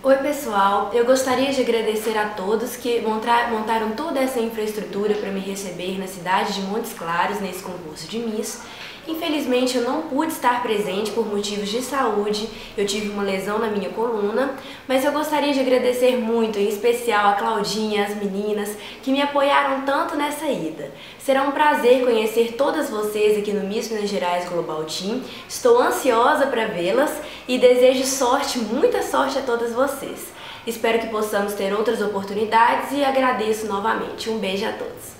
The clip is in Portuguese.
Oi pessoal, eu gostaria de agradecer a todos que montaram toda essa infraestrutura para me receber na cidade de Montes Claros nesse concurso de Miss. Infelizmente eu não pude estar presente por motivos de saúde, eu tive uma lesão na minha coluna, mas eu gostaria de agradecer muito, em especial a Claudinha, as meninas, que me apoiaram tanto nessa ida. Será um prazer conhecer todas vocês aqui no Miss Minas Gerais Global Team, estou ansiosa para vê-las e desejo sorte, muita sorte a todas vocês vocês. Espero que possamos ter outras oportunidades e agradeço novamente. Um beijo a todos.